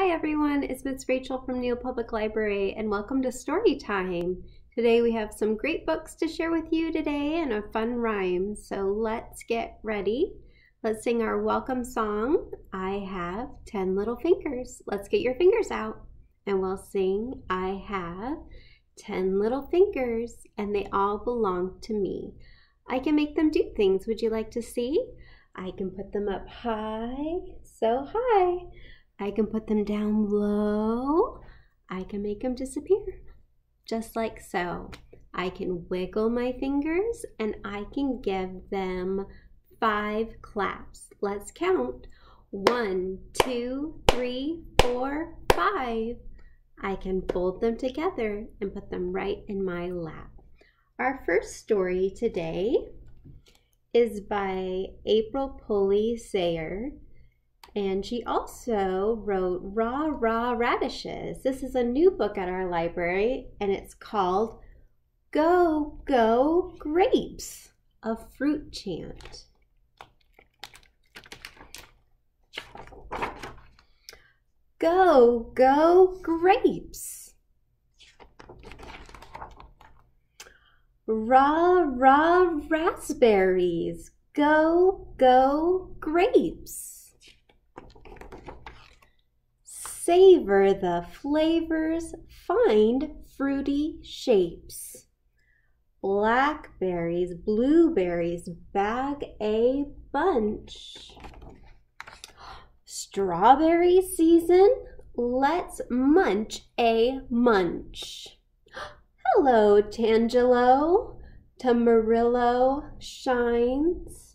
Hi everyone, it's Miss Rachael from Neill Public Library and welcome to Story Time. Today we have some great books to share with you today and a fun rhyme. So let's get ready. Let's sing our welcome song. I have 10 little fingers. Let's get your fingers out and we'll sing I have 10 little fingers and they all belong to me. I can make them do things. Would you like to see? I can put them up high, so high. I can put them down low. I can make them disappear, just like so. I can wiggle my fingers and I can give them five claps. Let's count. One, two, three, four, five. I can fold them together and put them right in my lap. Our first story today is by April Pulley Sayre and she also wrote Rah Rah Radishes. This is a new book at our library, and it's called Go Go Grapes, a fruit chant. Go, go, grapes. Raw, raw, raspberries. Go, go, grapes. Savor the flavors, find fruity shapes. Blackberries, blueberries, bag a bunch. Strawberry season, let's munch a munch. Hello, Tangelo, Tamarillo shines.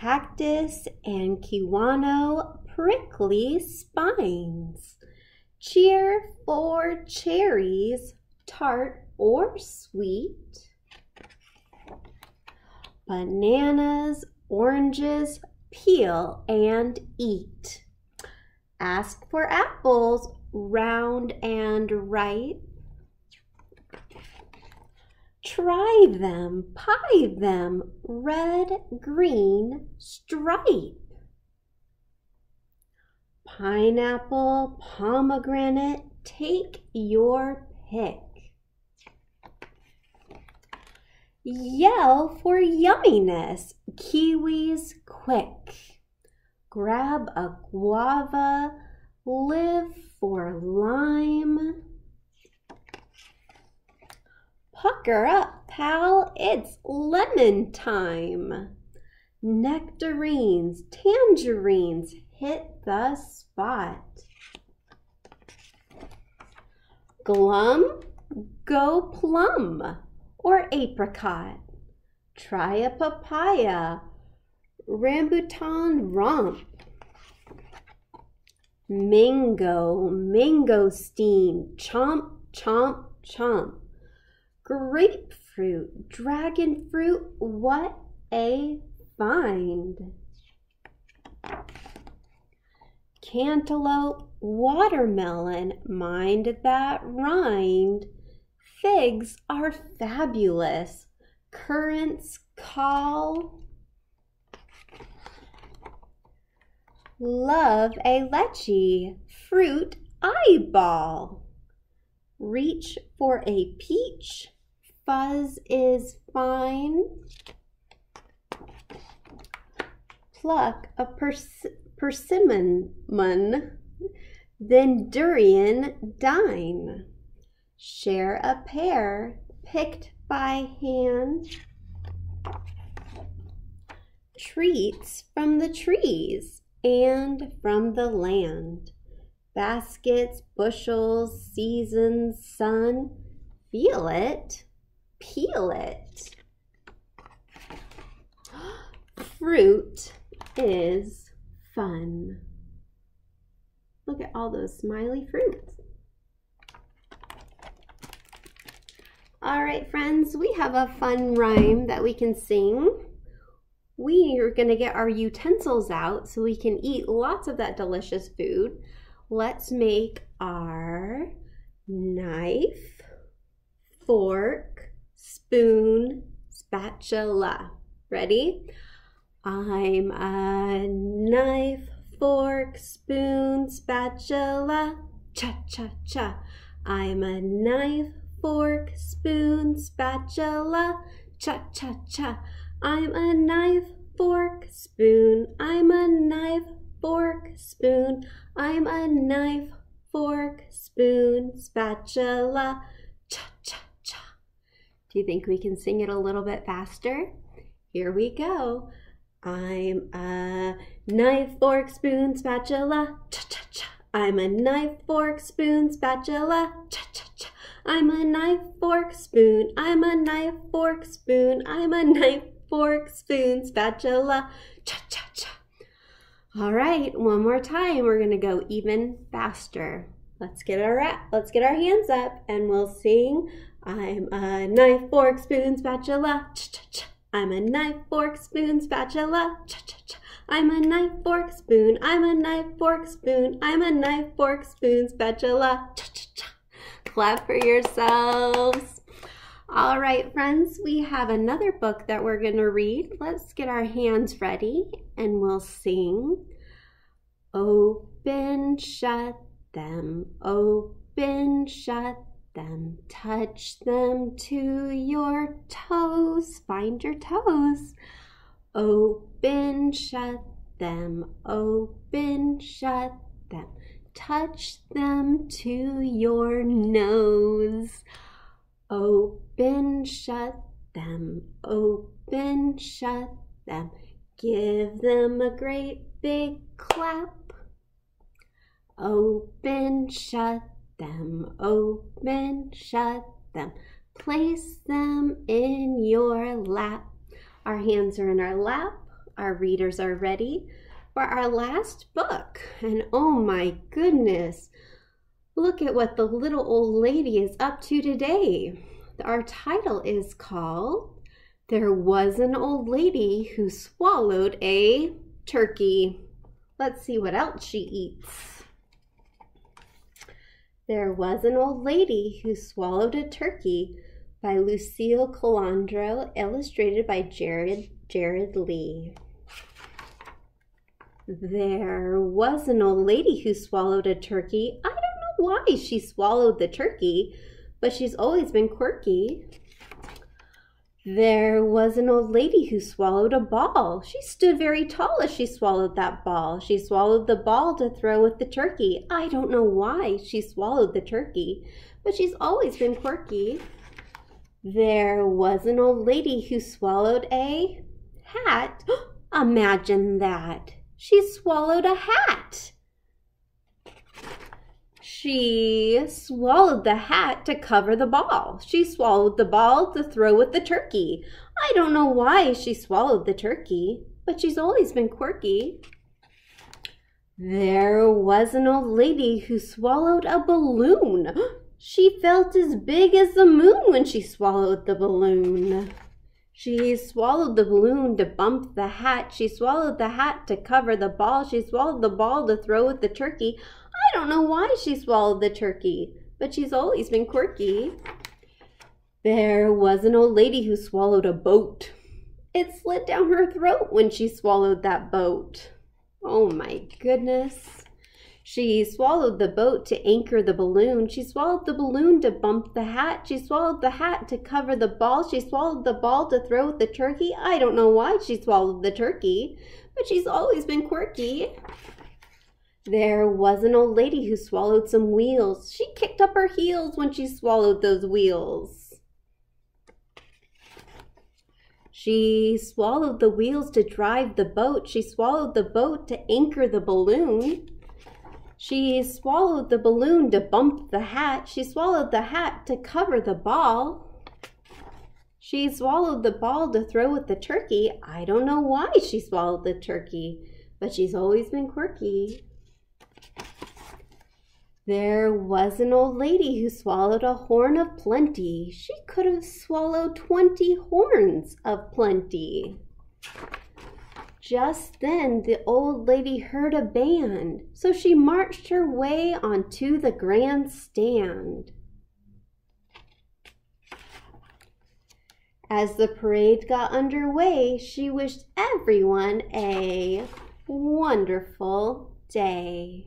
Cactus and kiwano prickly spines. Cheer for cherries, tart or sweet. Bananas, oranges, peel and eat. Ask for apples, round and ripe. Try them, pie them, red, green, stripe. Pineapple, pomegranate, take your pick. Yell for yumminess, kiwis quick. Grab a guava, live for lime. Pucker up, pal, it's lemon time. Nectarines, tangerines, hit the spot. Glum, go plum or apricot. Try a papaya, rambutan romp. Mango, mangosteen, chomp, chomp, chomp grapefruit, dragon fruit, what a find. Cantaloupe, watermelon, mind that rind. Figs are fabulous. Currants call. Love a lychee, fruit eyeball. Reach for a peach, fuzz is fine. Pluck a pers persimmon, then durian dine. Share a pear picked by hand. Treats from the trees and from the land. Baskets, bushels, seasons, sun. Feel it peel it. Fruit is fun. Look at all those smiley fruits. All right, friends, we have a fun rhyme that we can sing. We are gonna get our utensils out so we can eat lots of that delicious food. Let's make our knife, fork, spoon, spatula. Ready? I'm a knife, fork, spoon, spatula, cha cha cha. I'm a knife, fork, spoon, spatula, cha cha cha. I'm a knife, fork, spoon. I'm a knife, fork, spoon. I'm a knife, fork, spoon, spatula. Do you think we can sing it a little bit faster? Here we go. I'm a knife, fork, spoon, spatula, cha cha cha. I'm a knife, fork, spoon, spatula, cha cha cha. I'm a knife, fork, spoon. I'm a knife, fork, spoon. I'm a knife, fork, spoon, spatula, cha cha cha. All right, one more time. We're gonna go even faster. Let's get our let's get our hands up and we'll sing. I'm a knife, fork, spoon, spatula, cha. I'm a knife, fork, spoon, spatula, cha. I'm a knife, fork, spoon. I'm a knife, fork, spoon. I'm a knife, fork, spoon, spatula, cha. Clap for yourselves. All right, friends, we have another book that we're going to read. Let's get our hands ready and we'll sing. Open, shut them, open, shut them, touch them to your toes. Find your toes. Open, shut them, open, shut them, touch them to your nose. Open, shut them, open, shut them, give them a great big clap. Open, shut them, open, shut them. Place them in your lap. Our hands are in our lap. Our readers are ready for our last book. And oh my goodness, look at what the little old lady is up to today. Our title is called There Was an Old Lady Who Swallowed a Turkey. Let's see what else she eats. There Was an Old Lady Who Swallowed a Turkey by Lucille Colandro, illustrated by Jared, Jared Lee. There was an old lady who swallowed a turkey. I don't know why she swallowed the turkey, but she's always been quirky. There was an old lady who swallowed a ball. She stood very tall as she swallowed that ball. She swallowed the ball to throw with the turkey. I don't know why she swallowed the turkey, but she's always been quirky. There was an old lady who swallowed a hat. Imagine that. She swallowed a hat. She swallowed the hat to cover the ball. She swallowed the ball to throw with the turkey. I don't know why she swallowed the turkey, but she's always been quirky. There was an old lady who swallowed a balloon. She felt as big as the moon when she swallowed the balloon. She swallowed the balloon to bump the hat. She swallowed the hat to cover the ball. She swallowed the ball to throw with the turkey. I don't know why she swallowed the turkey, but she's always been quirky. There was an old lady who swallowed a boat. It slid down her throat when she swallowed that boat. Oh my goodness. She swallowed the boat to anchor the balloon. She swallowed the balloon to bump the hat. She swallowed the hat to cover the ball. She swallowed the ball to throw the turkey. I don't know why she swallowed the turkey, but she's always been quirky. There was an old lady who swallowed some wheels. She kicked up her heels when she swallowed those wheels. She swallowed the wheels to drive the boat. She swallowed the boat to anchor the balloon. She swallowed the balloon to bump the hat. She swallowed the hat to cover the ball. She swallowed the ball to throw with the turkey. I don't know why she swallowed the turkey, but she's always been quirky. There was an old lady who swallowed a horn of plenty. She could have swallowed twenty horns of plenty. Just then the old lady heard a band, so she marched her way onto the grand stand. As the parade got underway, she wished everyone a wonderful day.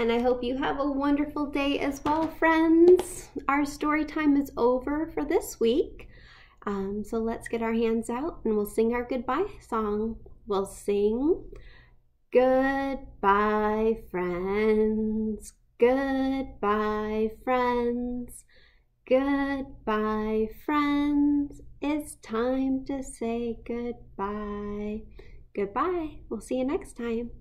And I hope you have a wonderful day as well, friends. Our story time is over for this week. Um, so let's get our hands out and we'll sing our goodbye song. We'll sing Goodbye, friends. Goodbye, friends. Goodbye, friends. It's time to say goodbye. Goodbye. We'll see you next time.